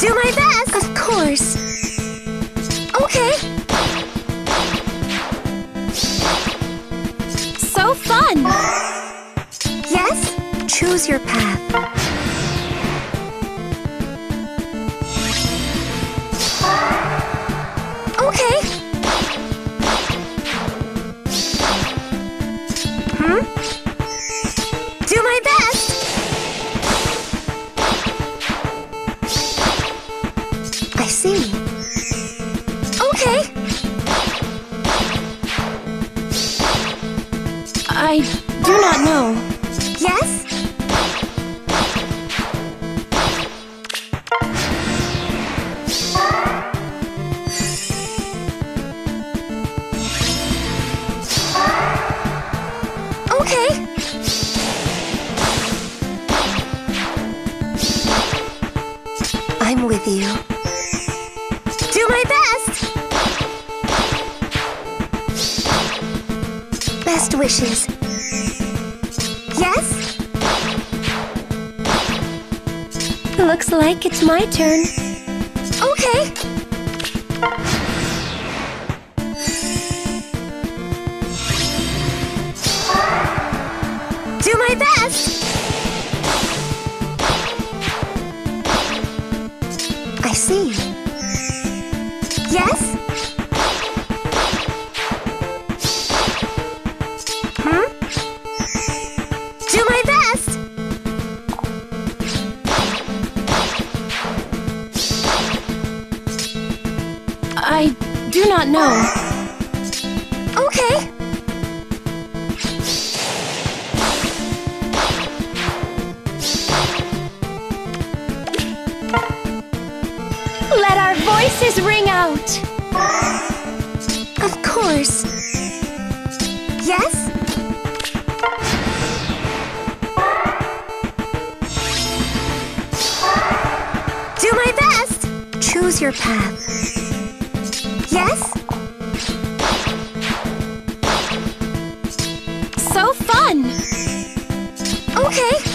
Do my best! Of course. Okay. So fun! Yes? Choose your path. I do not know. Yes? Okay. I'm with you. Do my best. Best wishes. Looks like it's my turn. Okay. Do my best. I see. Yes? I do not know. Okay. Let our voices ring out. Of course. Yes? Do my best. Choose your path. Yes? So fun! Okay.